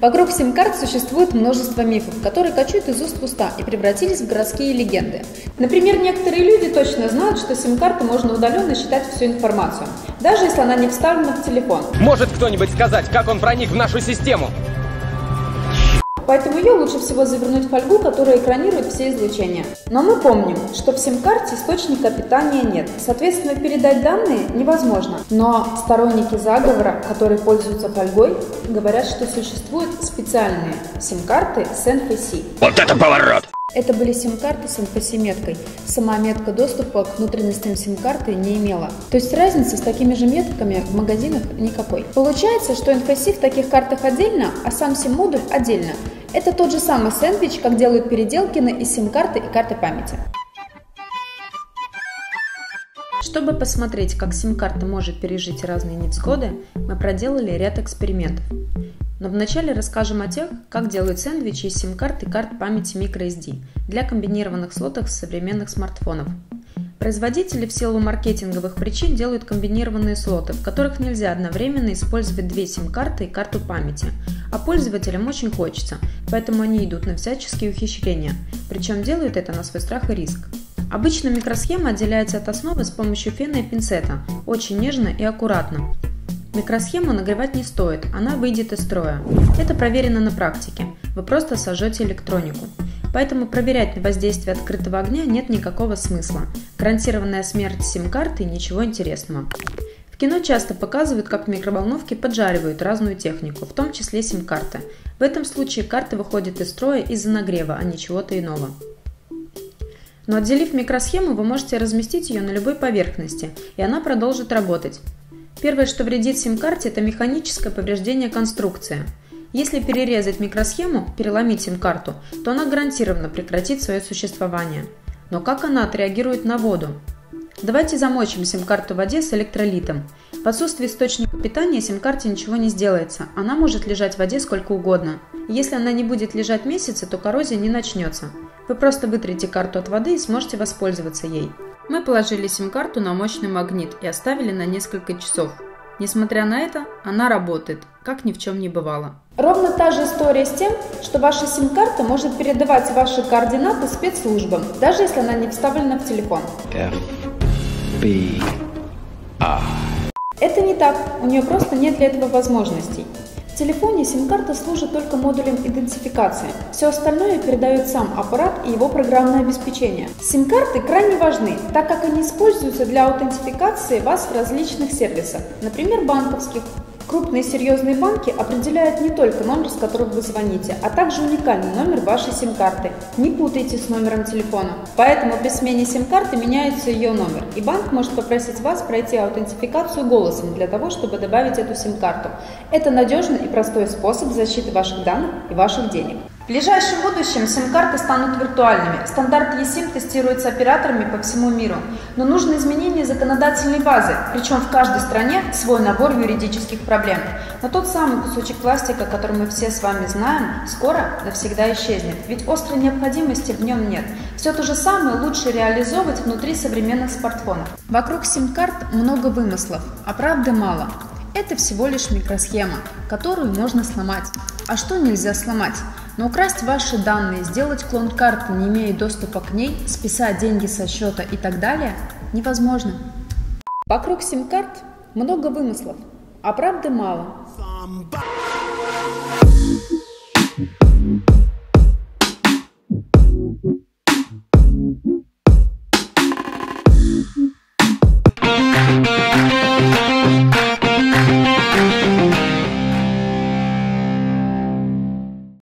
Вокруг сим-карт существует множество мифов, которые кочуют из уст в уста и превратились в городские легенды. Например, некоторые люди точно знают, что сим-карты можно удаленно считать всю информацию, даже если она не вставлена в телефон. Может кто-нибудь сказать, как он проник в нашу систему? Поэтому ее лучше всего завернуть в фольгу, которая экранирует все излучения. Но мы помним, что в сим-карте источника питания нет. Соответственно, передать данные невозможно. Но сторонники заговора, которые пользуются фольгой, говорят, что существуют специальные сим-карты с NFC. Вот это поворот! Это были сим-карты с NFC-меткой. Сама метка доступа к внутренностям сим-карты не имела. То есть разницы с такими же метками в магазинах никакой. Получается, что NFC в таких картах отдельно, а сам сим-модуль отдельно. Это тот же самый сэндвич, как делают переделкины из сим-карты и карты памяти. Чтобы посмотреть, как сим-карта может пережить разные невзгоды, мы проделали ряд экспериментов. Но вначале расскажем о тех, как делают сэндвичи из сим-карт и карт памяти microSD для комбинированных слотов современных смартфонов. Производители в силу маркетинговых причин делают комбинированные слоты, в которых нельзя одновременно использовать две сим-карты и карту памяти, а пользователям очень хочется, поэтому они идут на всяческие ухищрения, причем делают это на свой страх и риск. Обычно микросхема отделяется от основы с помощью фена и пинцета, очень нежно и аккуратно. Микросхему нагревать не стоит, она выйдет из строя. Это проверено на практике, вы просто сожжете электронику. Поэтому проверять воздействие открытого огня нет никакого смысла. Гарантированная смерть сим-карты – ничего интересного. Кино часто показывают, как в микроволновке поджаривают разную технику, в том числе сим-карты. В этом случае карта выходит из строя из-за нагрева, а не чего-то иного. Но отделив микросхему, вы можете разместить ее на любой поверхности, и она продолжит работать. Первое, что вредит сим-карте, это механическое повреждение конструкции. Если перерезать микросхему, переломить сим-карту, то она гарантированно прекратит свое существование. Но как она отреагирует на воду? Давайте замочим сим-карту в воде с электролитом. В отсутствии источника питания сим-карте ничего не сделается, она может лежать в воде сколько угодно. Если она не будет лежать месяцы, то коррозия не начнется. Вы просто вытрите карту от воды и сможете воспользоваться ей. Мы положили сим-карту на мощный магнит и оставили на несколько часов. Несмотря на это, она работает, как ни в чем не бывало. Ровно та же история с тем, что ваша сим-карта может передавать ваши координаты спецслужбам, даже если она не вставлена в телефон. F, B, I. Это не так, у нее просто нет для этого возможностей. В телефоне сим-карта служит только модулем идентификации. Все остальное передает сам аппарат и его программное обеспечение. Сим-карты крайне важны, так как они используются для аутентификации вас в различных сервисах, например, банковских, Крупные серьезные банки определяют не только номер, с которого вы звоните, а также уникальный номер вашей сим-карты. Не путайте с номером телефона. Поэтому при смене сим-карты меняется ее номер, и банк может попросить вас пройти аутентификацию голосом для того, чтобы добавить эту сим-карту. Это надежный и простой способ защиты ваших данных и ваших денег. В ближайшем будущем сим-карты станут виртуальными. Стандарт eSIM тестируется операторами по всему миру. Но нужно изменение законодательной базы, причем в каждой стране свой набор юридических проблем. Но тот самый кусочек пластика, который мы все с вами знаем, скоро навсегда исчезнет. Ведь острой необходимости в нем нет. Все то же самое лучше реализовывать внутри современных смартфонов. Вокруг сим-карт много вымыслов, а правды мало. Это всего лишь микросхема, которую можно сломать. А что нельзя сломать? Но украсть ваши данные, сделать клон карты, не имея доступа к ней, списать деньги со счета и так далее, невозможно. Вокруг сим-карт много вымыслов, а правды мало.